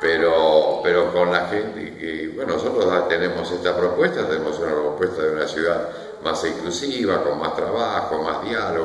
pero, pero con la gente que, bueno, nosotros tenemos esta propuesta, tenemos una propuesta de una ciudad más inclusiva, con más trabajo, más diálogo.